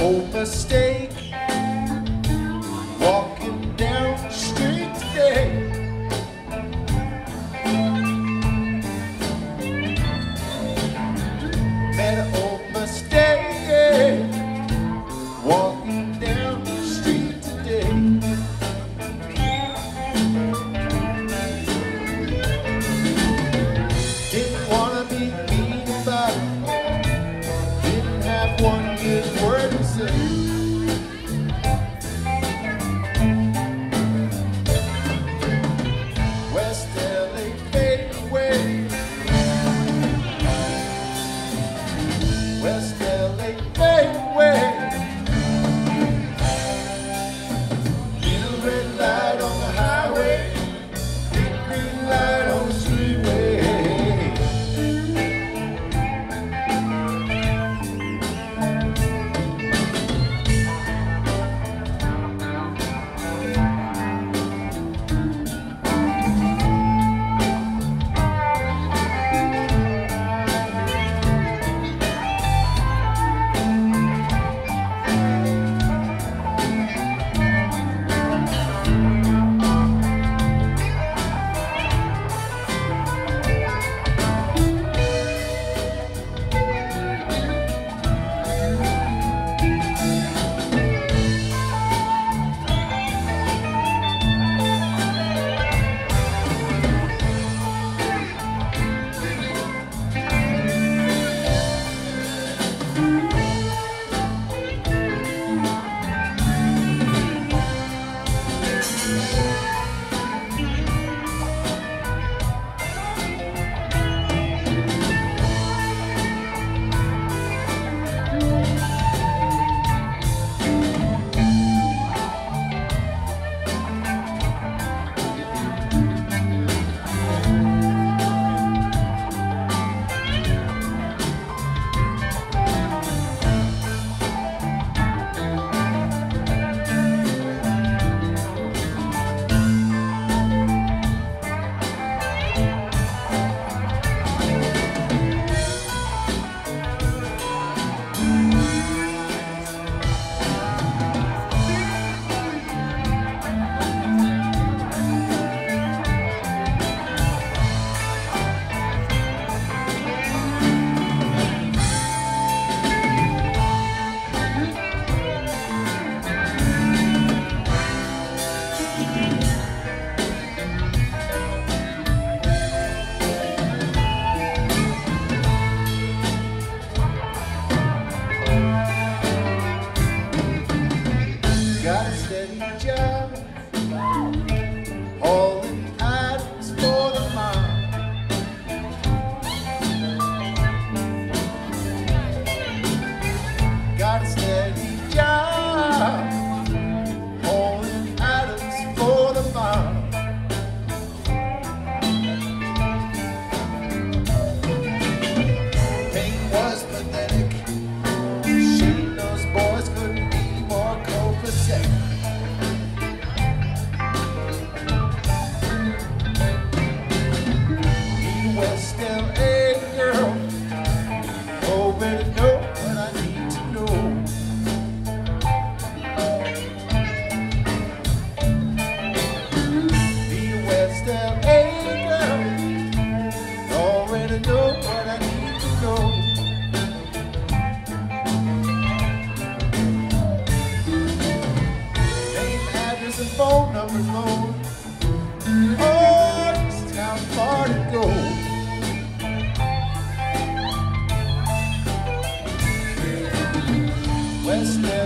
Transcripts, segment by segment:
old mistake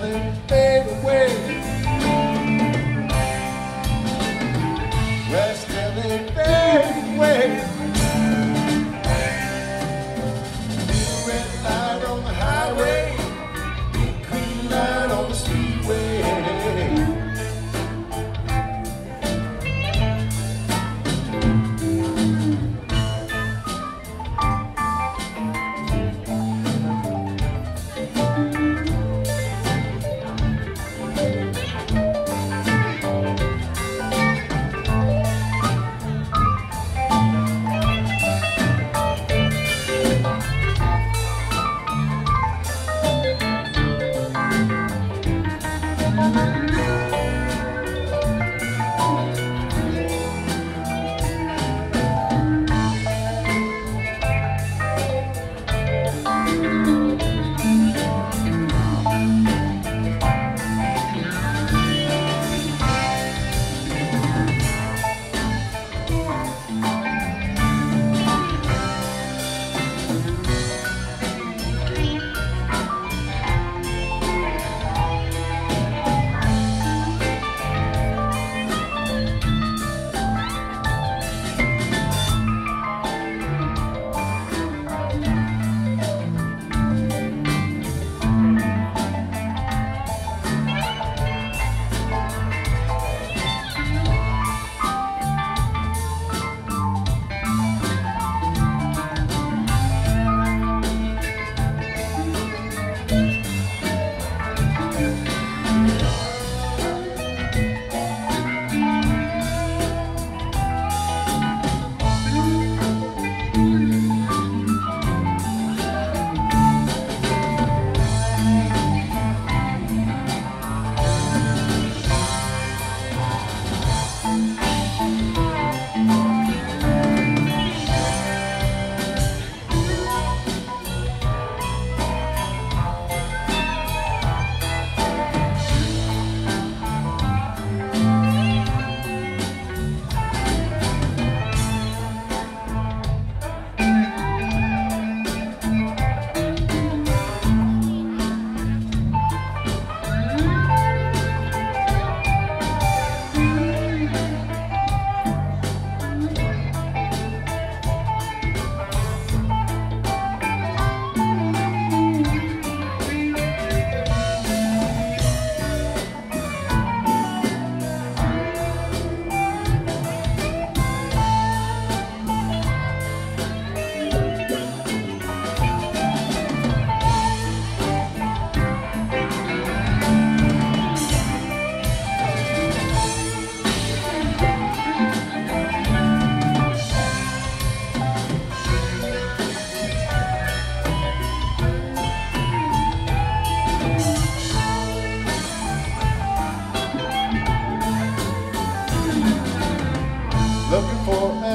nothing fade away. Rest till they fade away.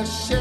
Hashem.